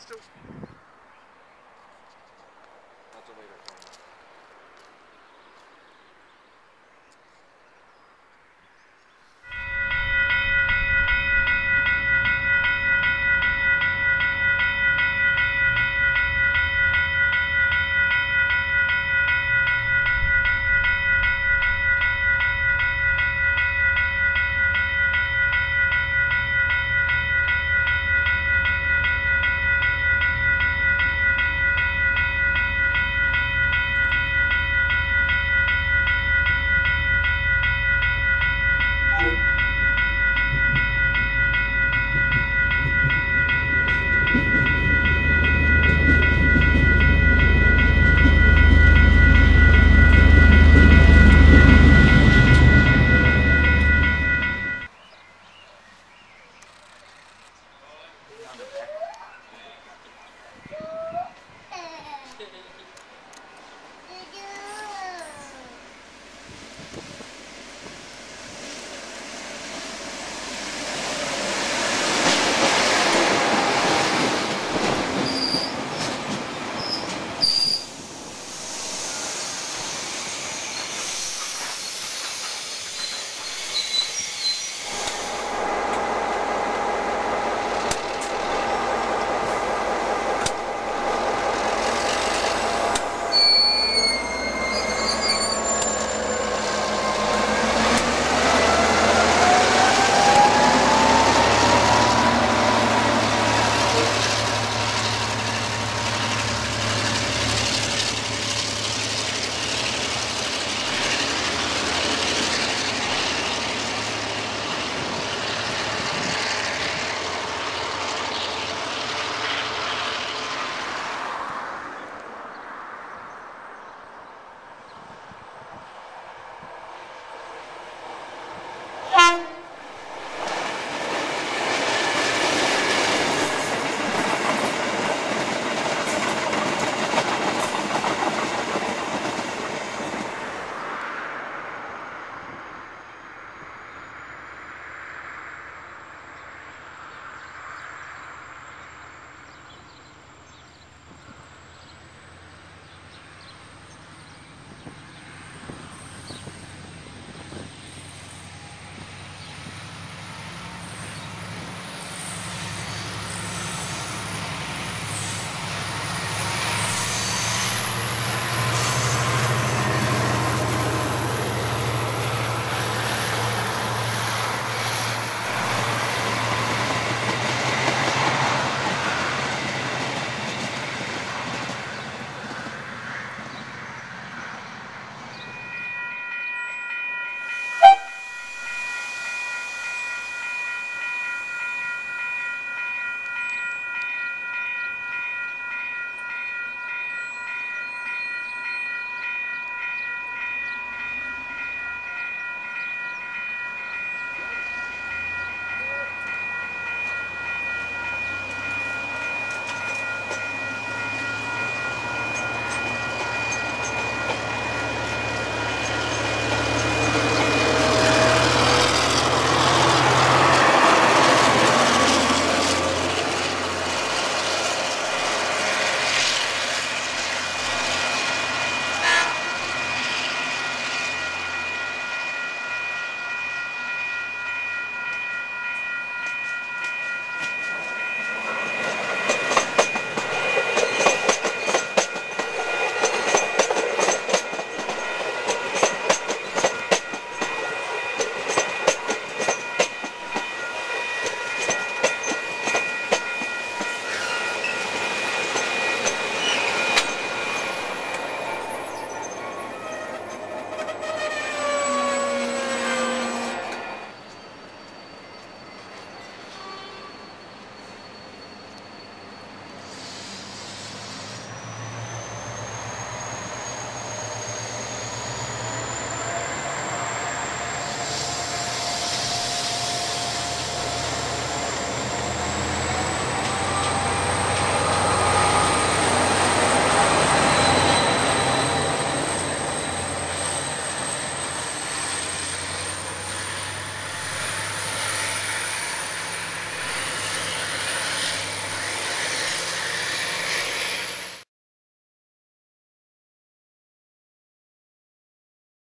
still.